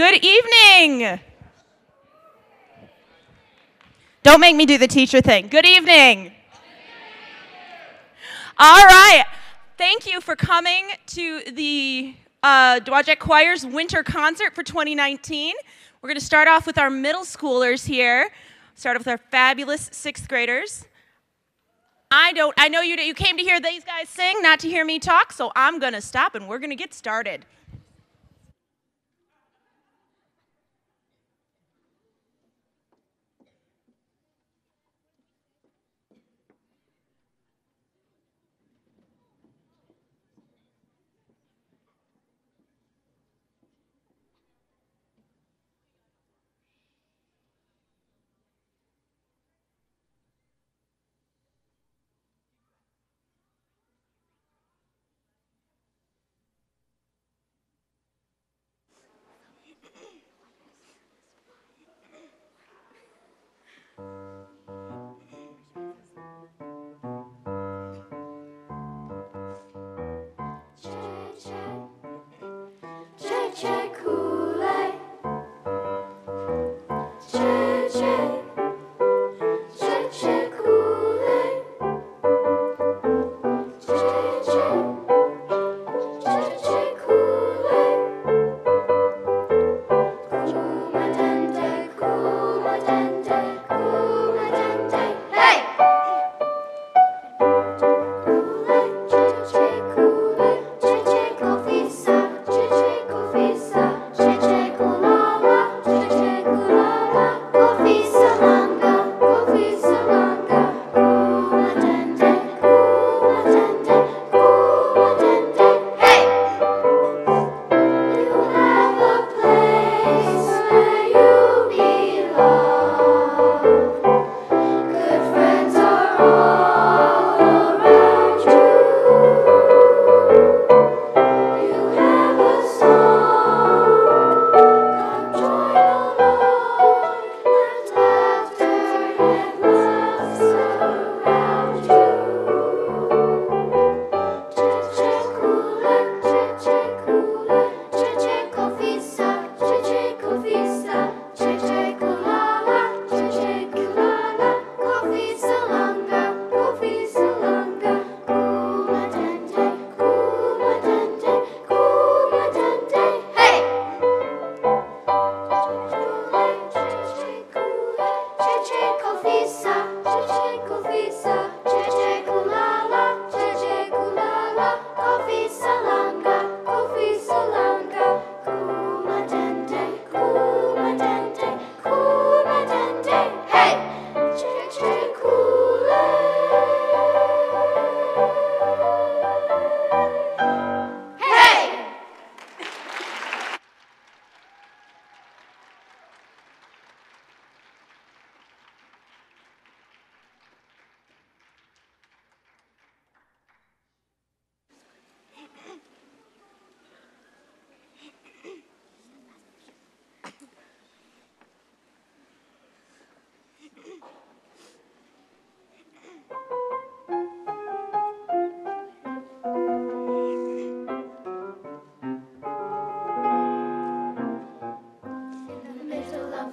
Good evening. Don't make me do the teacher thing. Good evening. All right. Thank you for coming to the uh, Dowagiac Choir's winter concert for 2019. We're going to start off with our middle schoolers here. Start off with our fabulous sixth graders. I don't. I know you. You came to hear these guys sing, not to hear me talk. So I'm going to stop, and we're going to get started.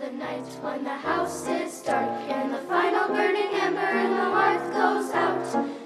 the night when the house is dark and the final burning ember in the hearth goes out.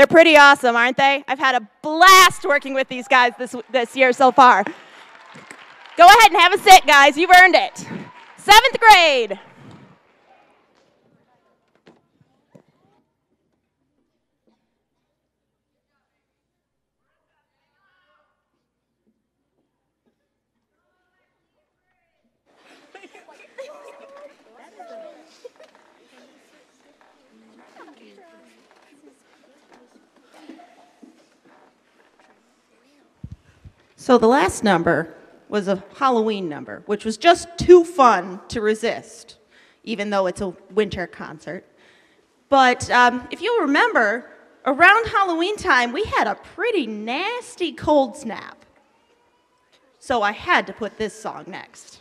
They're pretty awesome, aren't they? I've had a blast working with these guys this, this year so far. Go ahead and have a sit, guys. You've earned it. Seventh grade. So the last number was a Halloween number, which was just too fun to resist, even though it's a winter concert. But um, if you'll remember, around Halloween time, we had a pretty nasty cold snap. So I had to put this song next.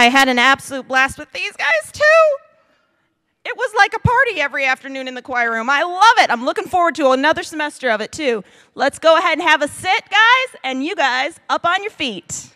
I had an absolute blast with these guys too. It was like a party every afternoon in the choir room. I love it. I'm looking forward to another semester of it too. Let's go ahead and have a sit, guys, and you guys up on your feet.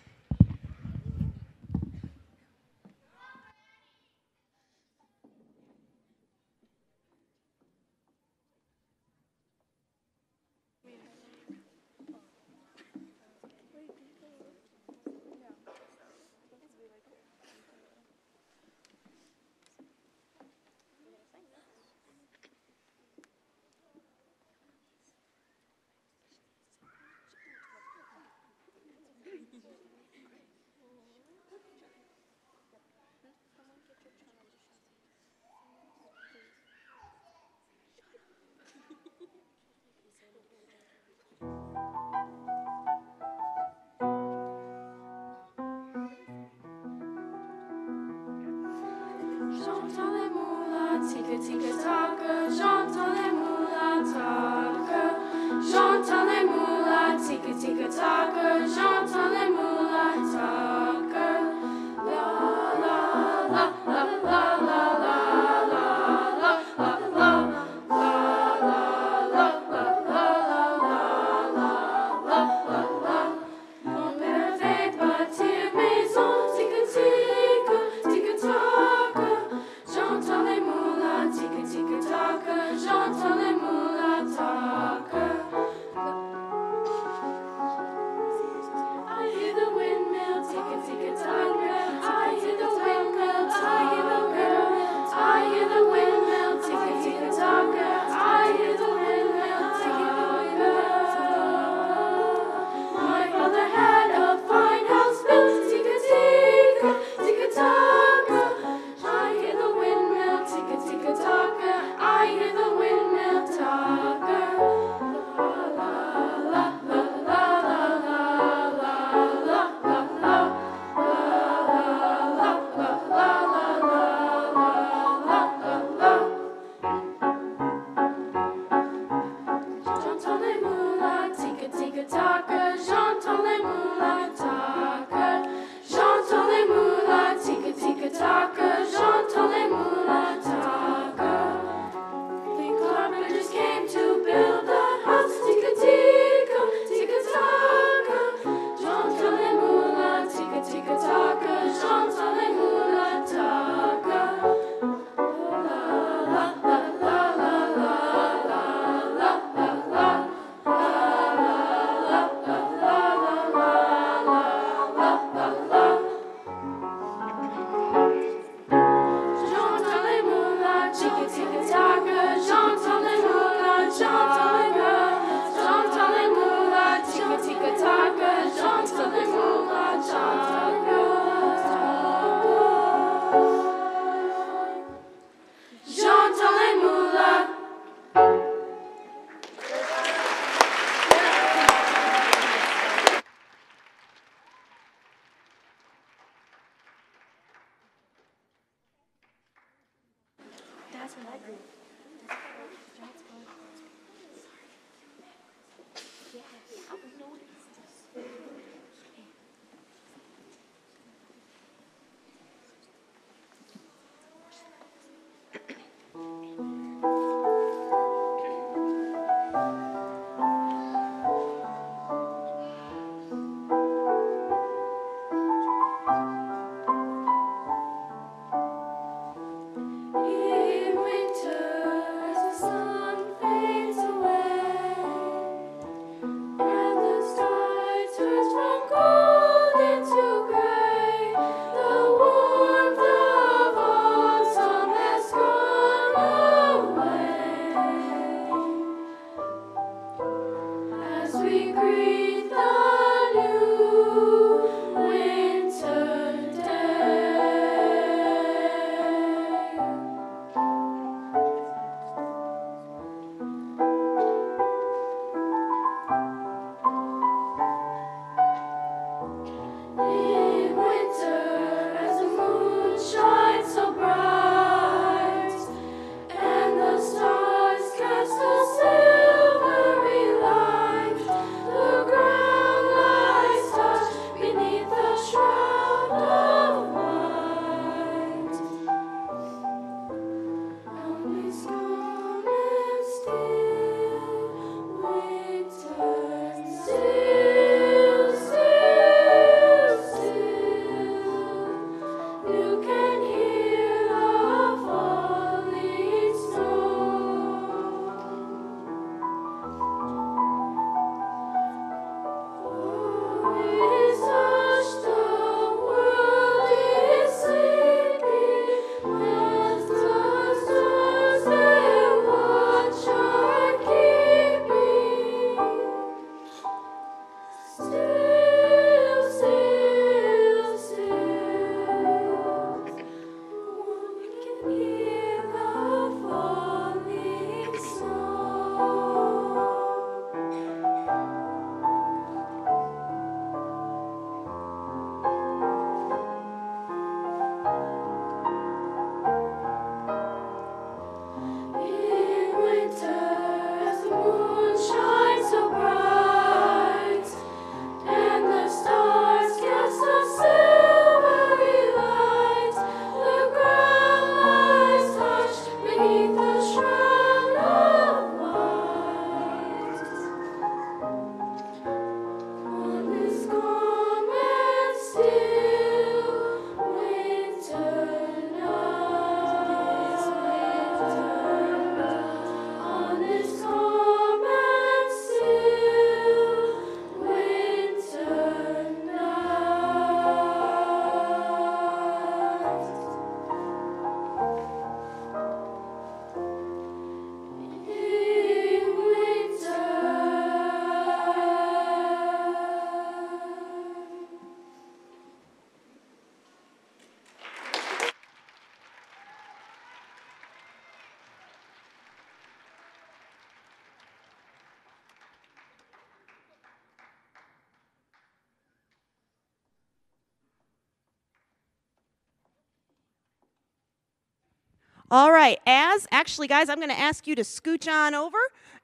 All right, as actually, guys, I'm going to ask you to scooch on over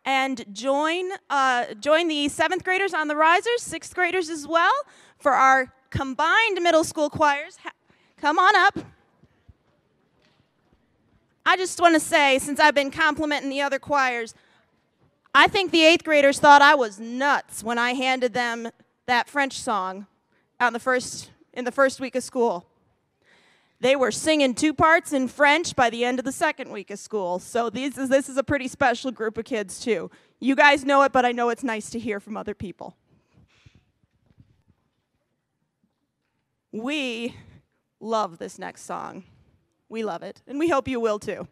and join uh, join the seventh graders on the risers, sixth graders as well, for our combined middle school choirs. Come on up. I just want to say, since I've been complimenting the other choirs, I think the eighth graders thought I was nuts when I handed them that French song on the first in the first week of school. They were singing two parts in French by the end of the second week of school. So these is, this is a pretty special group of kids, too. You guys know it, but I know it's nice to hear from other people. We love this next song. We love it, and we hope you will too.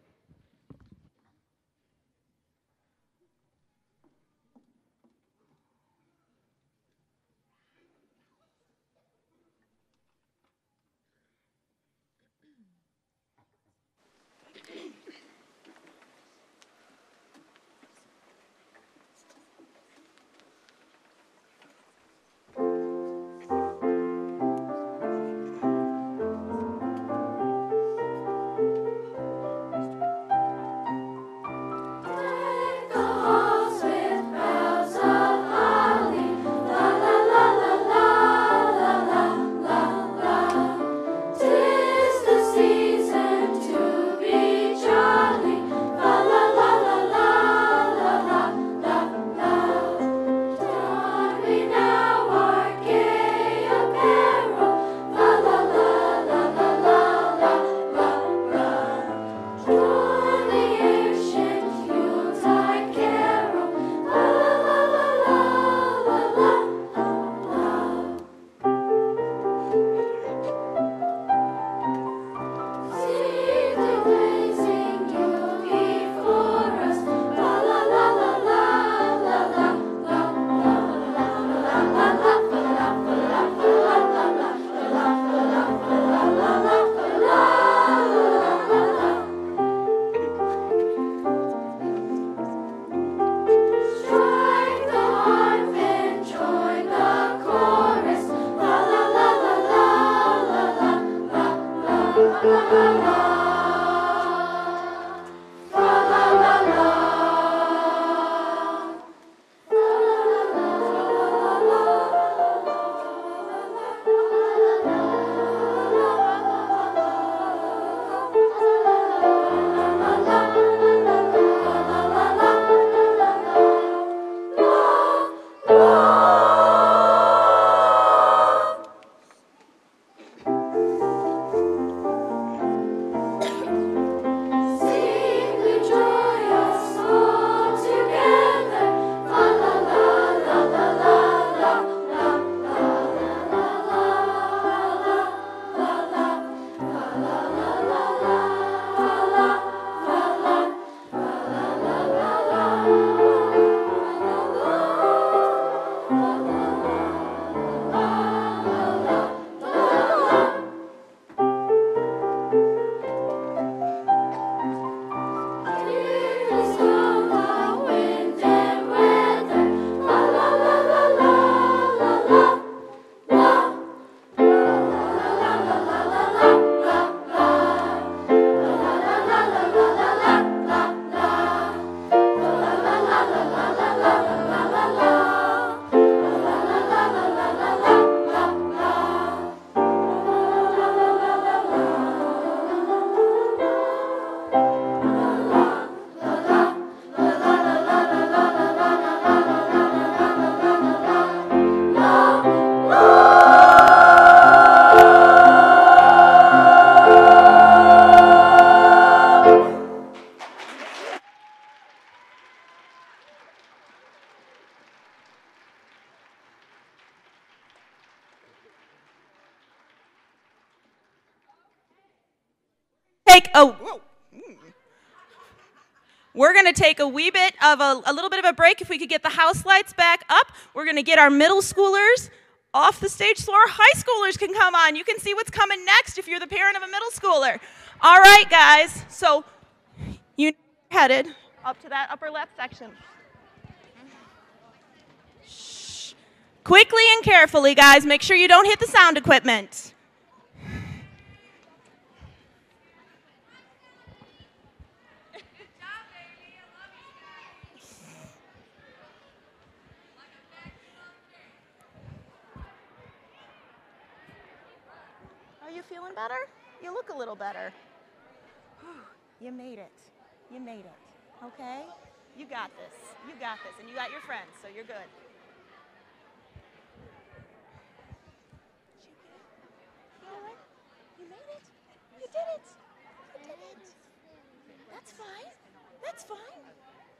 Take a wee bit of a, a little bit of a break. If we could get the house lights back up, we're going to get our middle schoolers off the stage so our high schoolers can come on. You can see what's coming next if you're the parent of a middle schooler. All right, guys. So you headed up to that upper left section. Shh. Quickly and carefully, guys. Make sure you don't hit the sound equipment. Are you feeling better? You look a little better. You made it. You made it. Okay? You got this. You got this. And you got your friends, so you're good. You made it. You did it. You did it. That's fine. That's fine.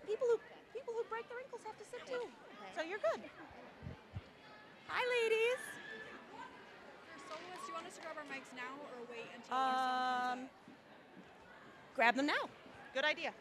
People who people who break their ankles have to sit too. So you're good. Hi, ladies. For soloists, do you want us to grab our mics now or wait until our song comes Um, grab them now. Good idea.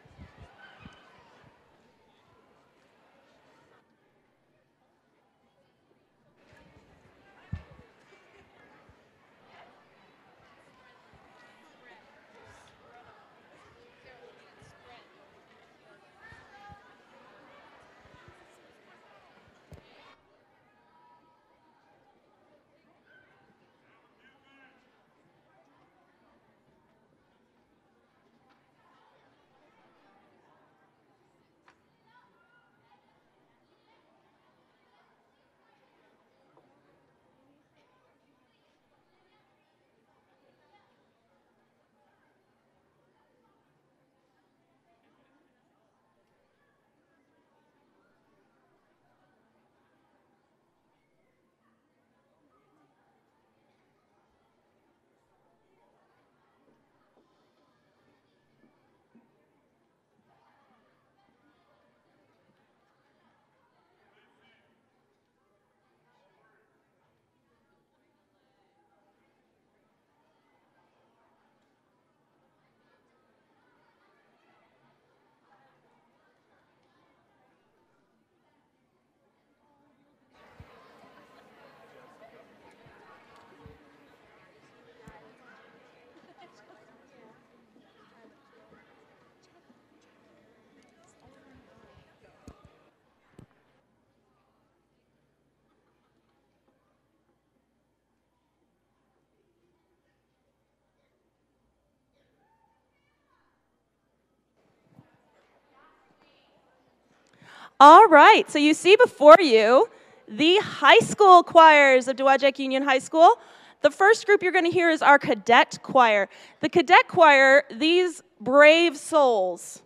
All right, so you see before you the high school choirs of Dowagiac Union High School. The first group you're going to hear is our cadet choir. The cadet choir, these brave souls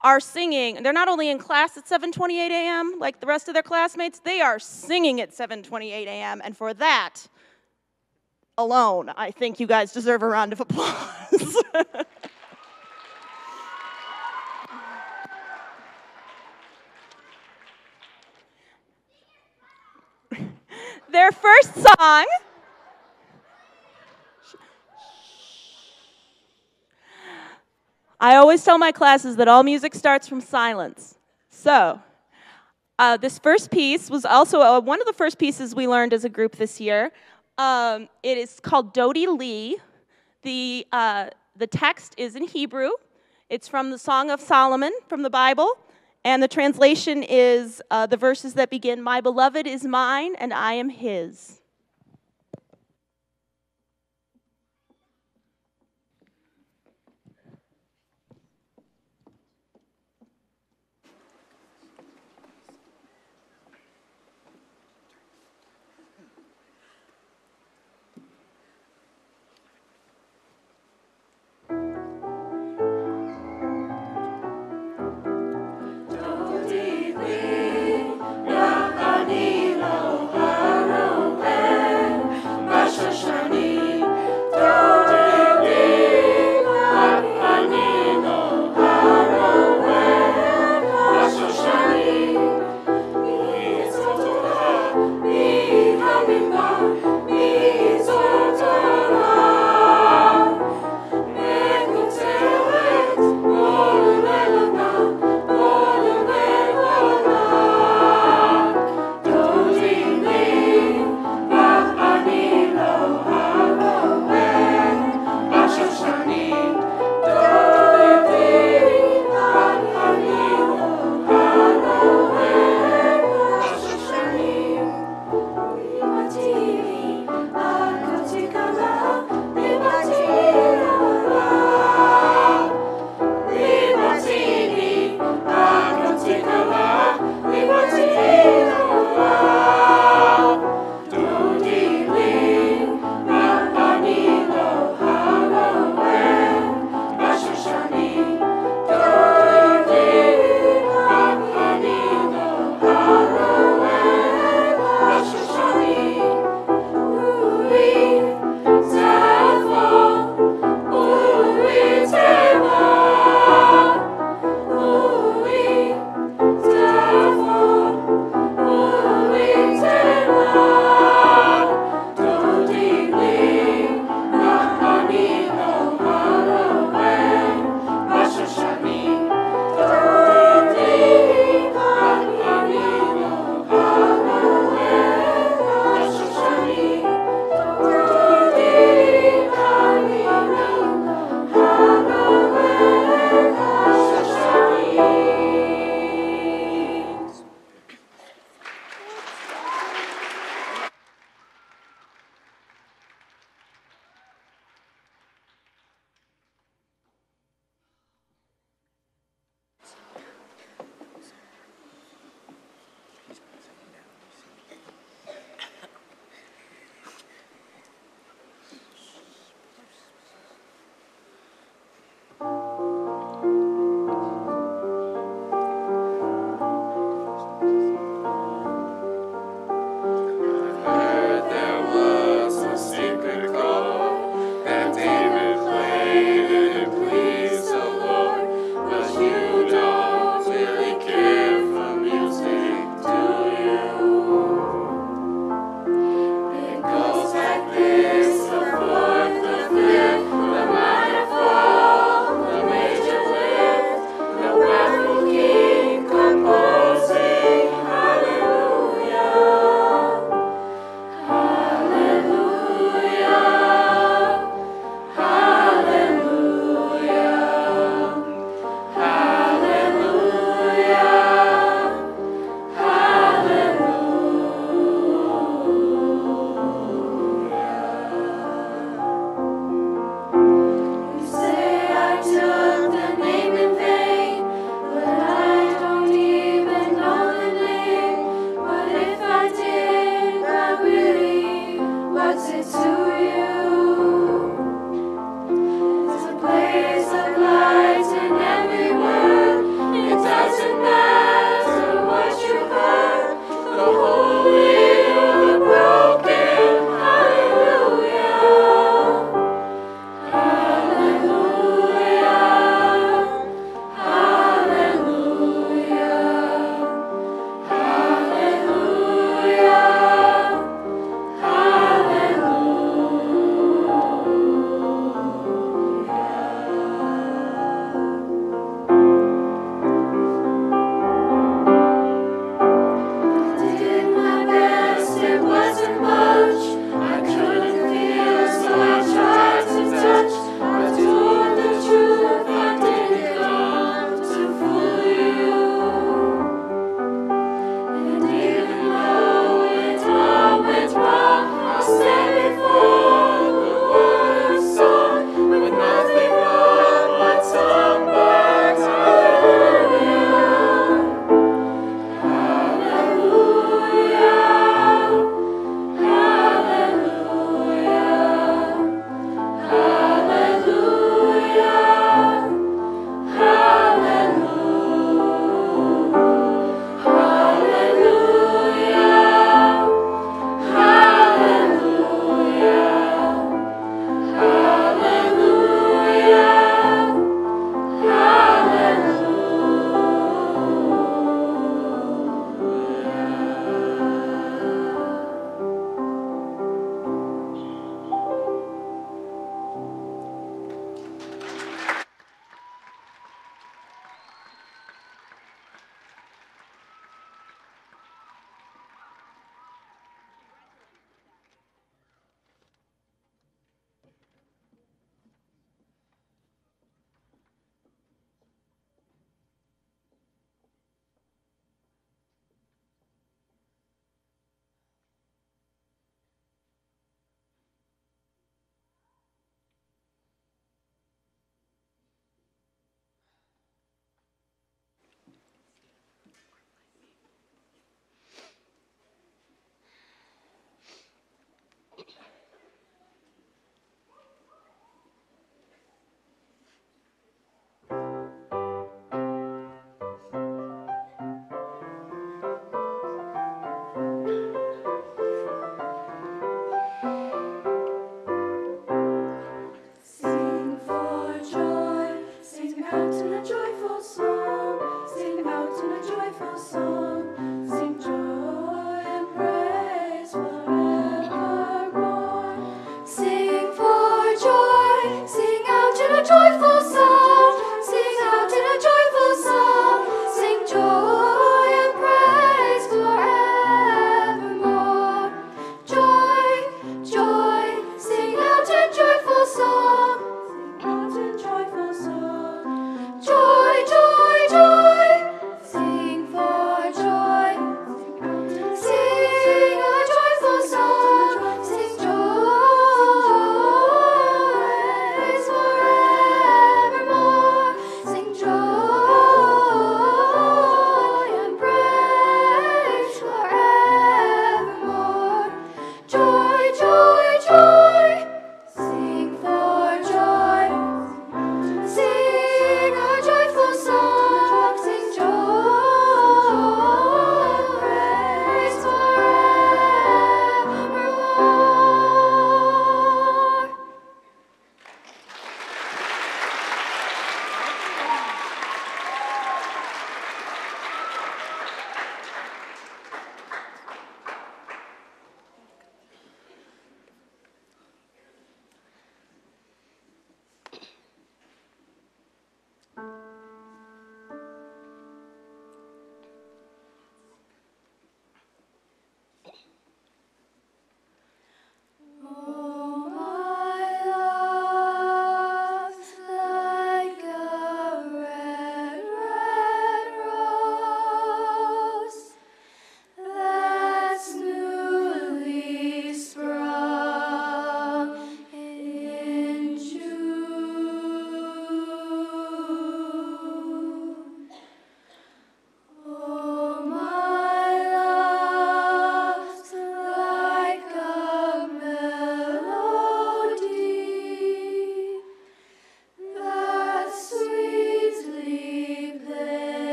are singing. They're not only in class at 7:28 a.m. like the rest of their classmates, they are singing at 7:28 a.m. and for that alone, I think you guys deserve a round of applause. Their first song. I always tell my classes that all music starts from silence. So, uh, this first piece was also uh, one of the first pieces we learned as a group this year. Um, it is called Dodi Li. The, uh, the text is in Hebrew. It's from the Song of Solomon from the Bible. And the translation is uh, the verses that begin, My beloved is mine, and I am his.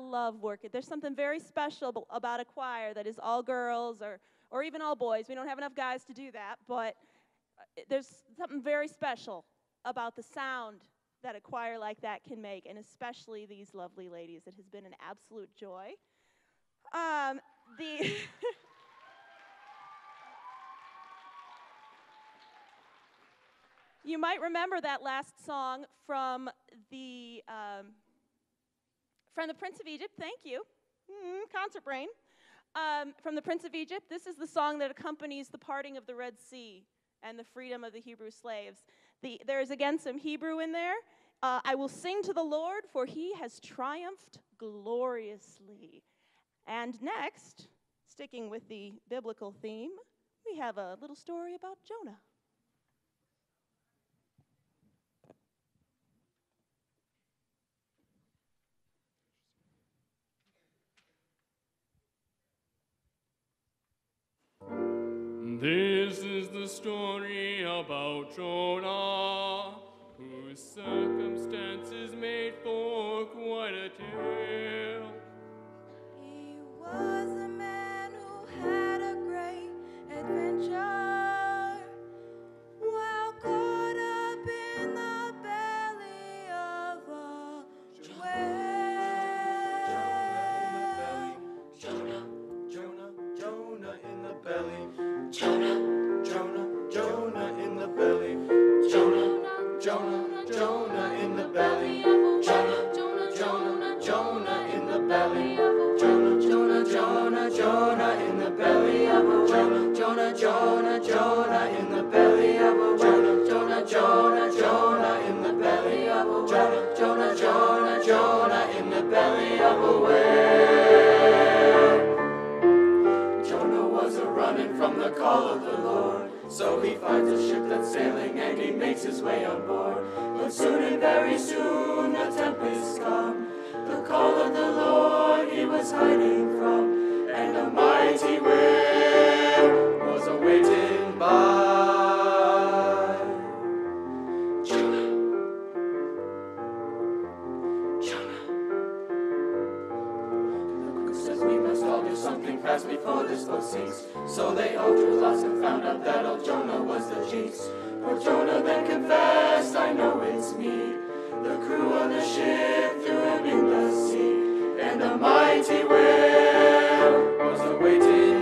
Love working. There's something very special about a choir that is all girls or, or even all boys. We don't have enough guys to do that, but uh, there's something very special about the sound that a choir like that can make, and especially these lovely ladies. It has been an absolute joy. Um, the you might remember that last song from the um, from the Prince of Egypt. Thank you, mm, concert brain. Um, from the Prince of Egypt. This is the song that accompanies the parting of the Red Sea and the freedom of the Hebrew slaves. The, there is again some Hebrew in there. Uh, I will sing to the Lord, for he has triumphed gloriously. And next, sticking with the biblical theme, we have a little story about Jonah. This is the story about Jonah, whose circumstances made for quite a tale. Sailing and he makes his way on board. But soon and very soon the tempest come. The call of the Lord he was hiding from. And a mighty whale was awaiting by. Jonah. Jonah. Who says we must all do something fast before this boat sinks. So they drew lots and found out that old Jonah was the jinx. Poor Jonah then confessed, I know it's me. The crew of the ship threw him in the sea. And the mighty whale was awaiting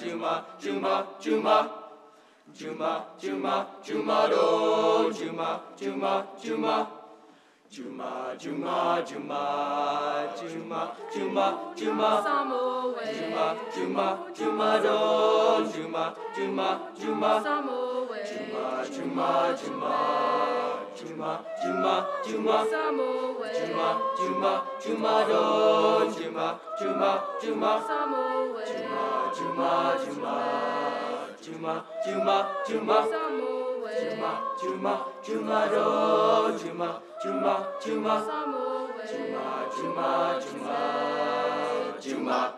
Juma, Juma, Juma, Juma. Juma, Juma, Juma, do, Juma, Juma, Juma. Juma, Juma, Juma, Juma, Juma, Juma. Samoe. Juma, Juma, Juma, do, Juma, Juma, Juma. Samoe. Juma, Juma, Juma, Juma, Juma, Juma. Samoe. Juma, Juma, Juma, do, Juma, Juma, Juma. Samoe. Juma, Juma, Juma, Juma, Juma, Juma. Samoe. Juma, Juma, Juma, do, Juma, Juma, Juma. Samoe. Juma, Juma, Juma, Juma.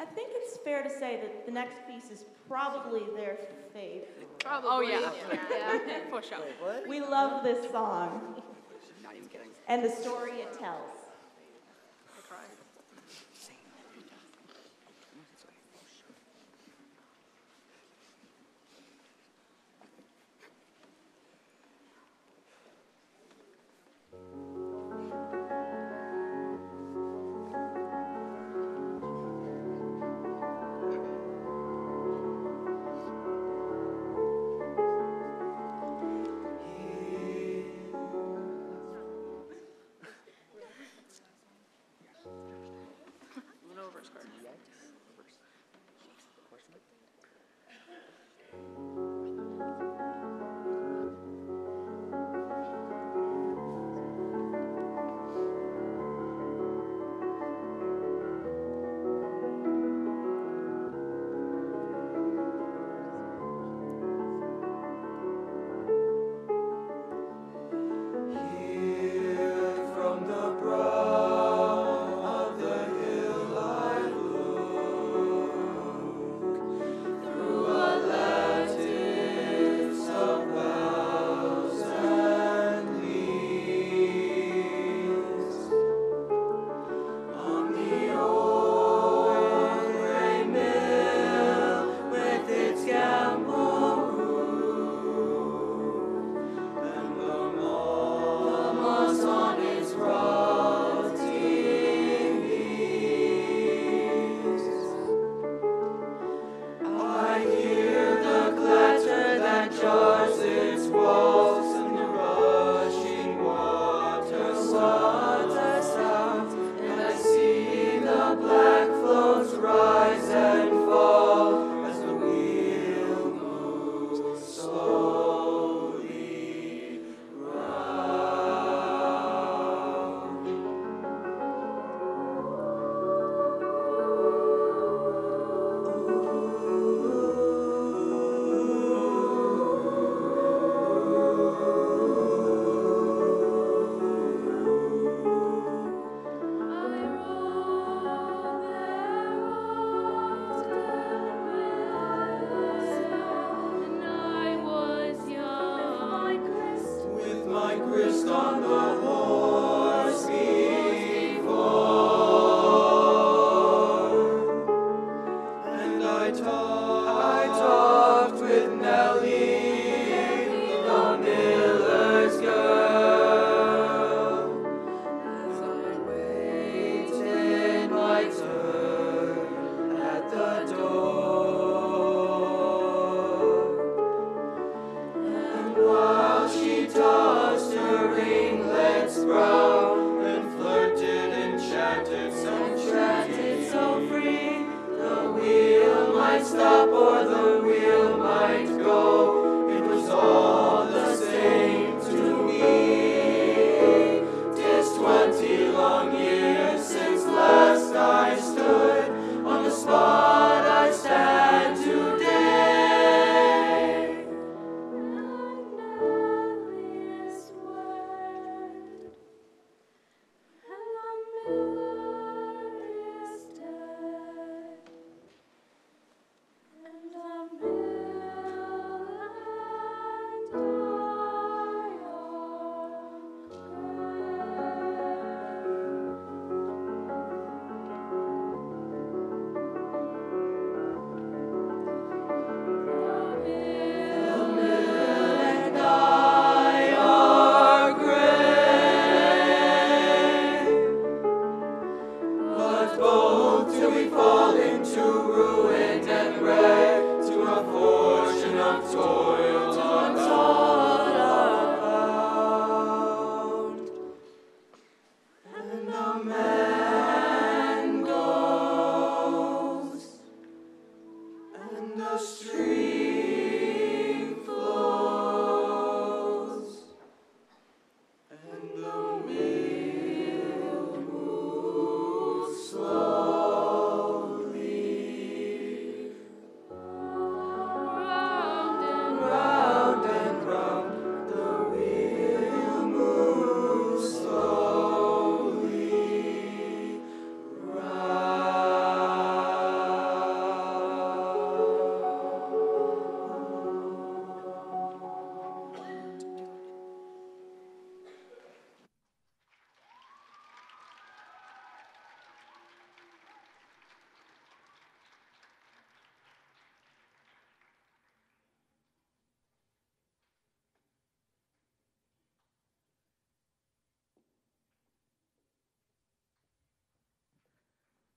I think it's fair to say that the next piece is probably their favorite. Probably. Oh, yeah. yeah. For sure. We love this song and the story it tells.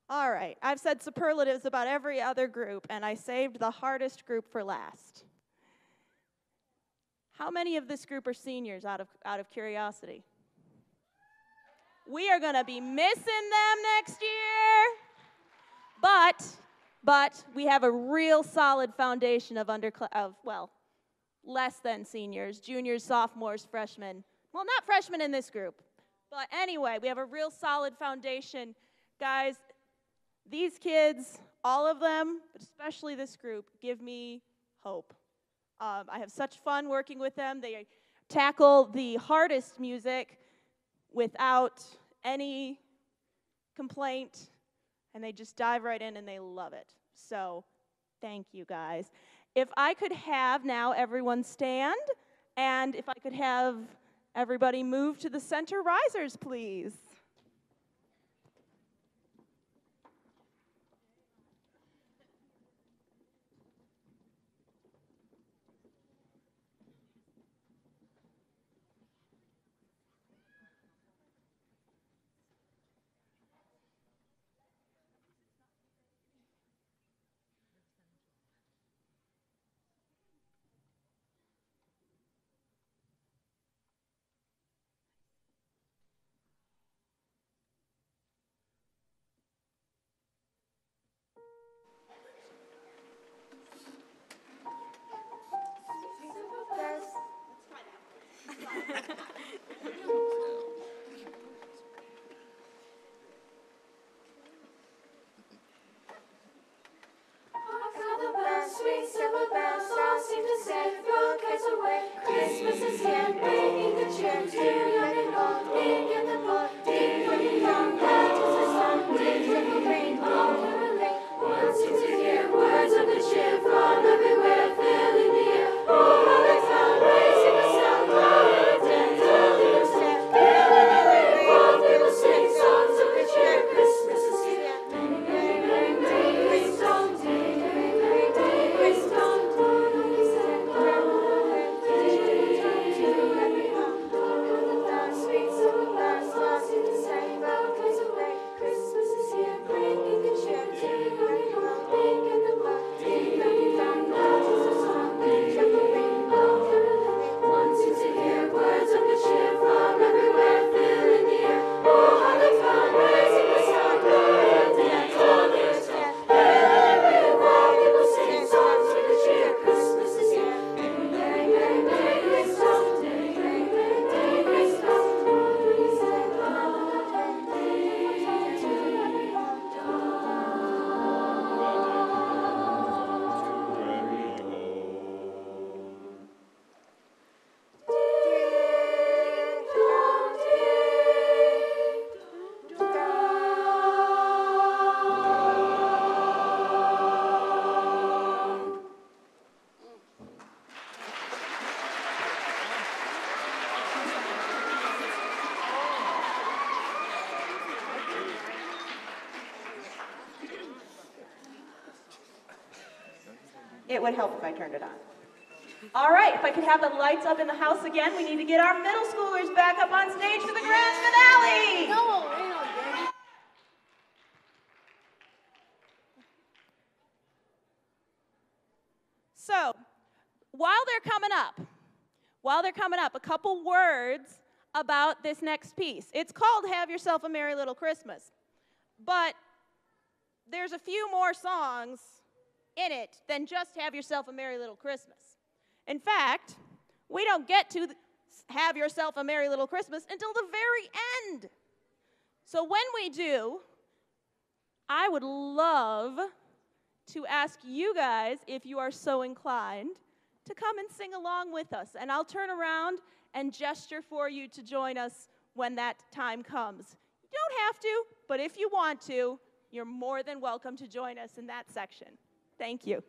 All right, I've said superlatives about every other group, and I saved the hardest group for last. How many of this group are seniors out of, out of curiosity? We are going to be missing them next year. But, but we have a real solid foundation of underclass, of, well, less than seniors, juniors, sophomores, freshmen. Well, not freshmen in this group. But anyway, we have a real solid foundation. Guys, these kids, all of them, but especially this group, give me hope. Um, I have such fun working with them. They tackle the hardest music without any complaint, and they just dive right in and they love it. So, thank you guys. If I could have now everyone stand, and if I could have everybody move to the center risers, please. It would help if I turned it on. All right, if I could have the lights up in the house again, we need to get our middle schoolers back up on stage for the grand finale. So, while they're coming up, while they're coming up, a couple words about this next piece. It's called Have Yourself a Merry Little Christmas. But there's a few more songs in it than just Have Yourself a Merry Little Christmas. In fact, we don't get to Have Yourself a Merry Little Christmas until the very end. So when we do, I would love to ask you guys, if you are so inclined, to come and sing along with us. And I'll turn around and gesture for you to join us when that time comes. You don't have to, but if you want to, you're more than welcome to join us in that section. Thank you.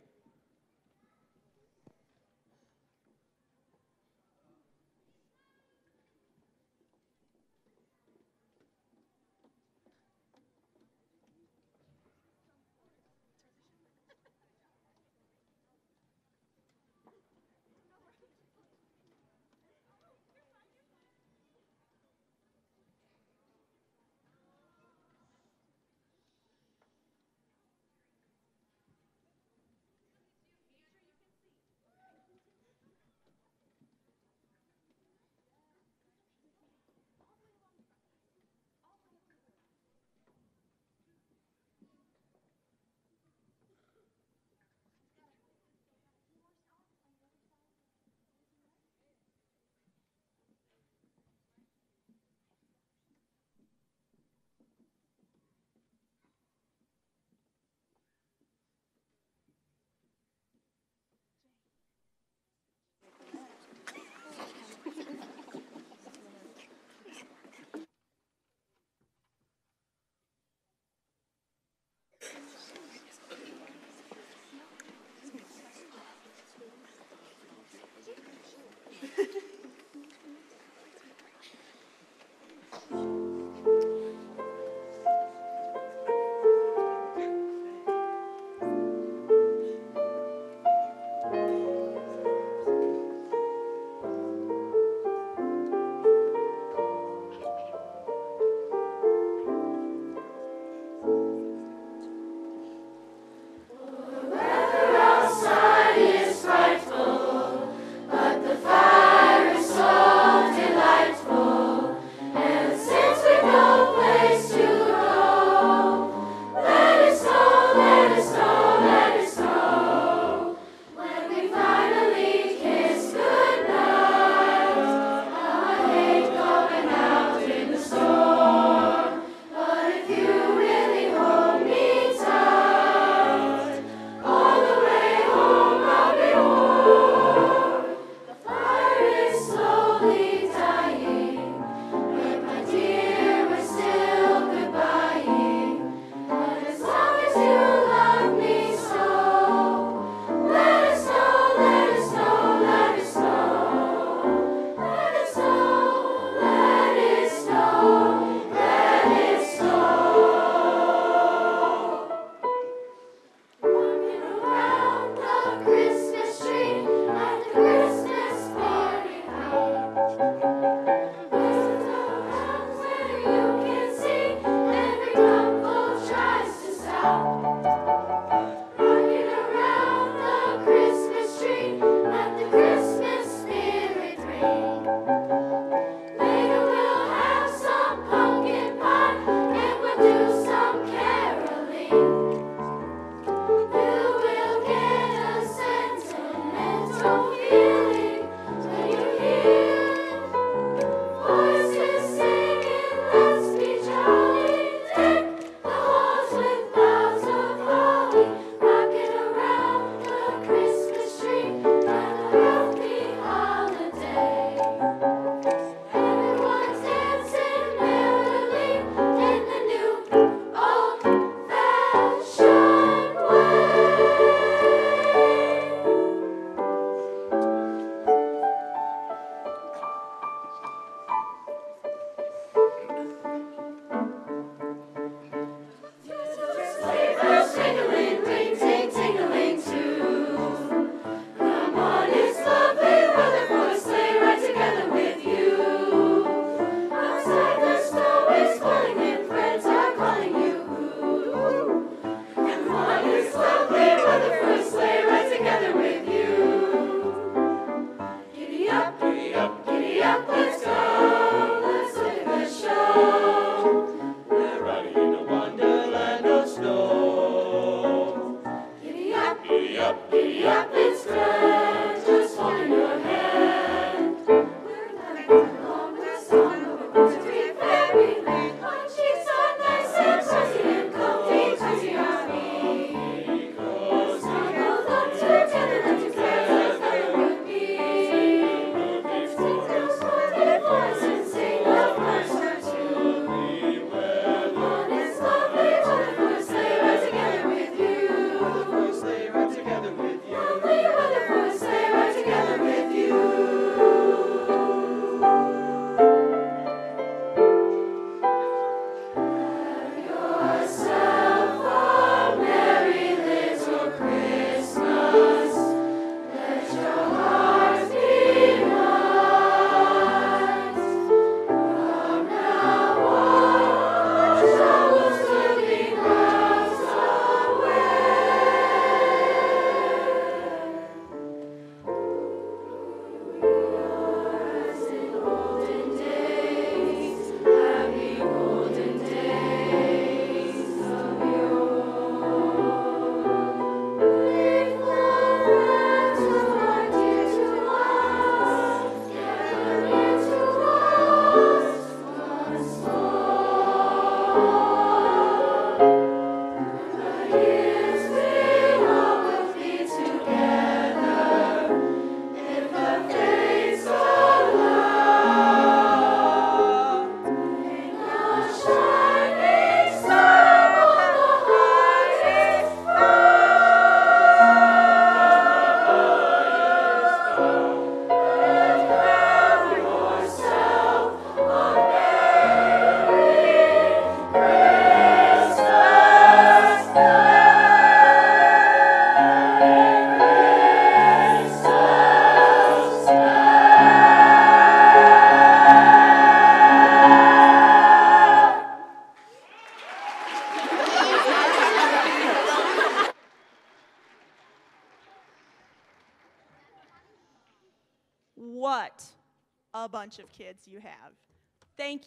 Happy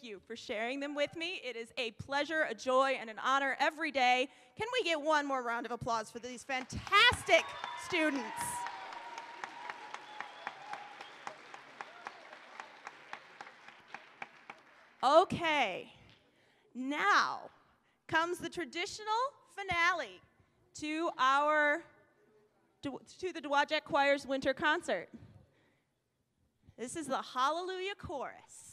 You for sharing them with me. It is a pleasure, a joy, and an honor every day. Can we get one more round of applause for these fantastic students? Okay, now comes the traditional finale to our to the Dowagiac Choir's winter concert. This is the Hallelujah Chorus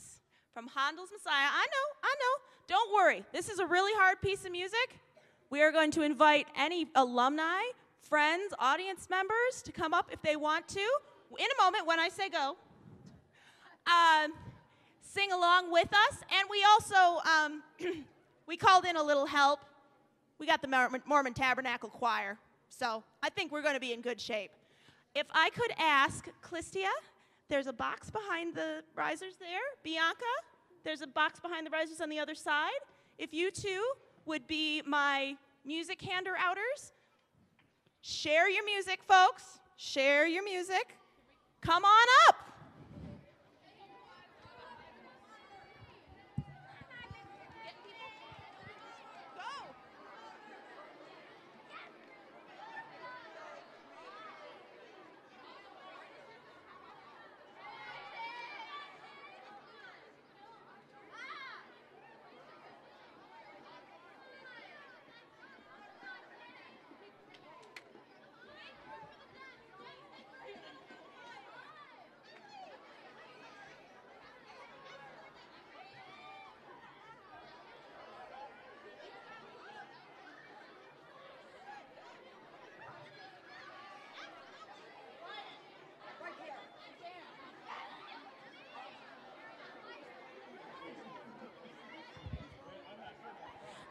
from Handel's Messiah. I know, I know. Don't worry. This is a really hard piece of music. We are going to invite any alumni, friends, audience members to come up if they want to. In a moment, when I say go, um, sing along with us. And we also um, we called in a little help. We got the Mormon, Tabernacle Choir, so I think we're going to be in good shape. If I could ask Clistia, there's a box behind the risers there. Bianca, there's a box behind the risers on the other side. If you two would be my music hander outers, share your music, folks. Share your music. Come on up.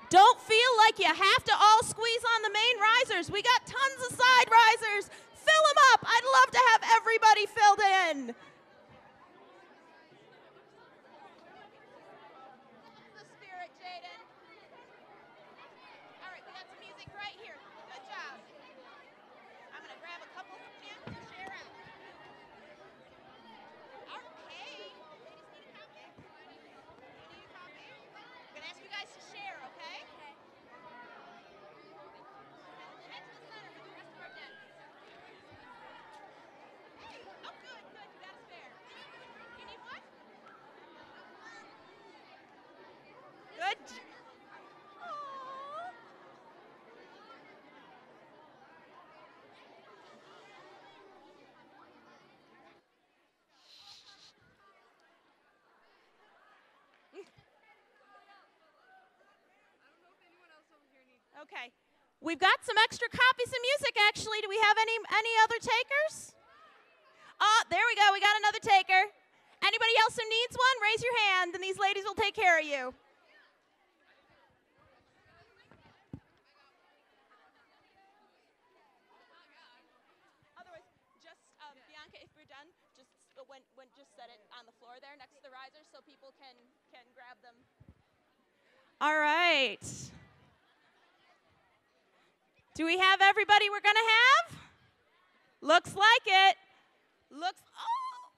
Don't feel like you have to all squeeze on the main risers. We got tons of side risers. Fill them up. I'd love to have everybody filled in. The spirit, Jaden. All right, we got some music right here. Good job. I'm gonna grab a couple of cans to share out. Okay. Ladies need a copy. You need a copy. I'm gonna ask you guys to share, okay? Head to the center for the rest of our day. Hey, oh good, good, you got a spare. You need one? Good. j- Aw. Okay. We've got some extra copies of music actually. Do we have any any other takers? Oh, there we go. We got another taker. Anybody else who needs one, raise your hand and these ladies will take care of you. Otherwise, just um, Bianca, if we're done, just uh, when, when just set it on the floor there next to the risers so people can can grab them. All right. Do we have everybody we're going to have? Looks like it. Looks. Oh.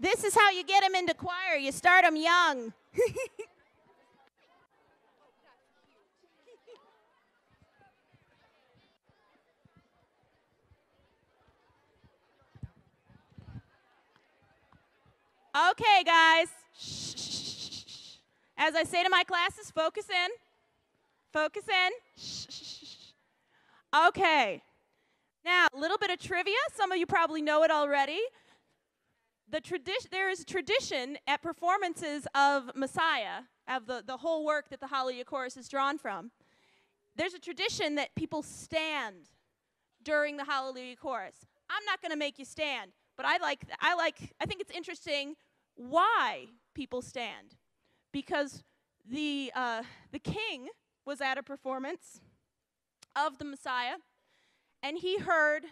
This is how you get them into choir. You start them young. okay, guys. Shh. As I say to my classes, focus in. Focus in. Shh, shh, shh. Okay. Now, a little bit of trivia. Some of you probably know it already. The tradition there is a tradition at performances of Messiah, of the, the whole work that the Hallelujah Chorus is drawn from. There's a tradition that people stand during the Hallelujah Chorus. I'm not going to make you stand, but I like I like I think it's interesting why people stand because the uh, the king was at a performance of the Messiah and he heard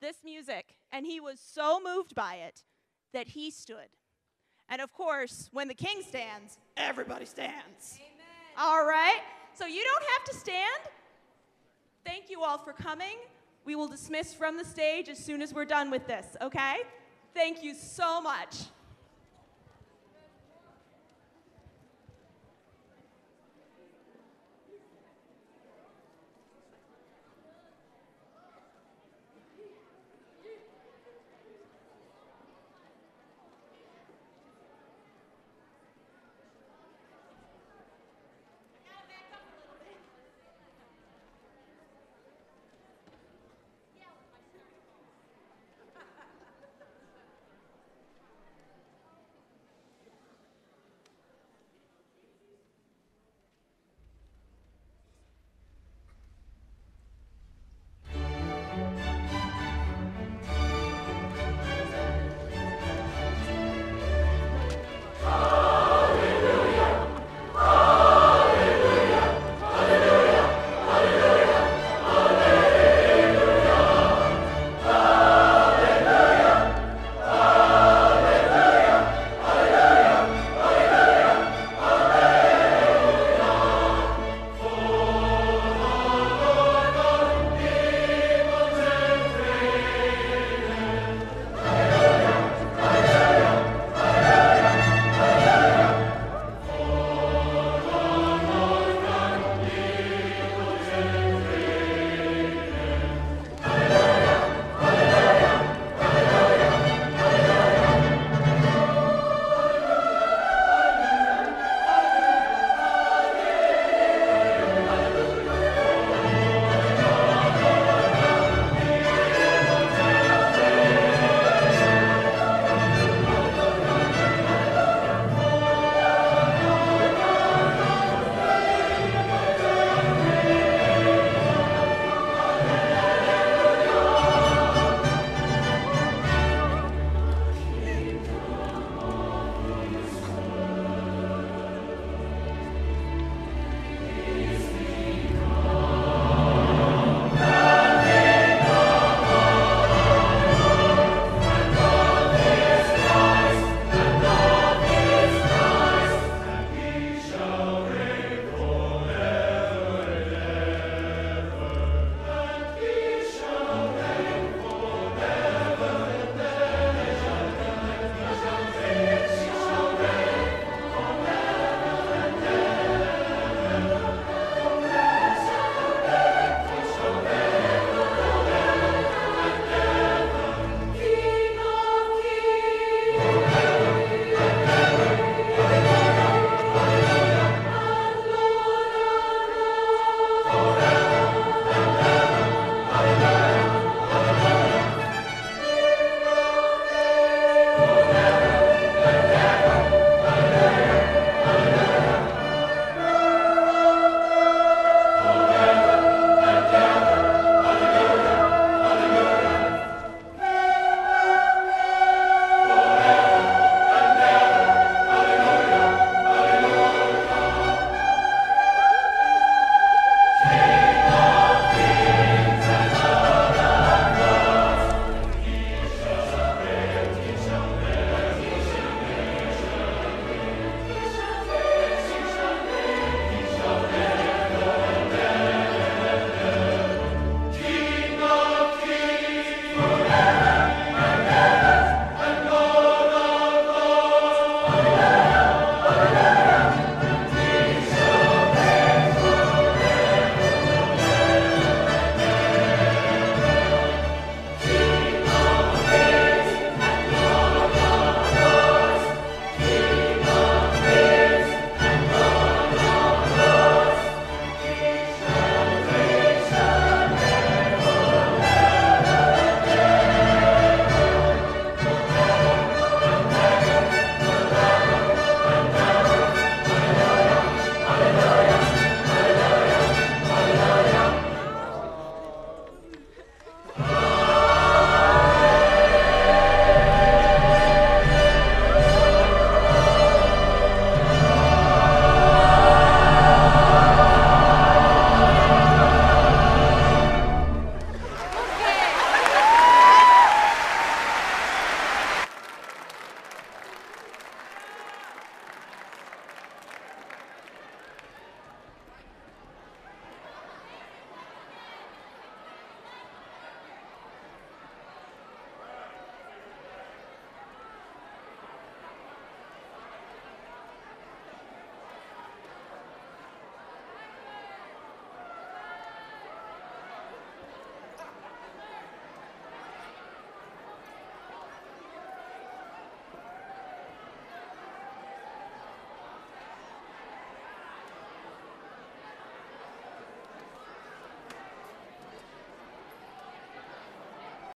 this music and he was so moved by it that he stood. And of course, when the king stands, everybody stands. All right? So you don't have to stand. Thank you all for coming. We will dismiss from the stage as soon as we're done with this, okay? Thank you so much.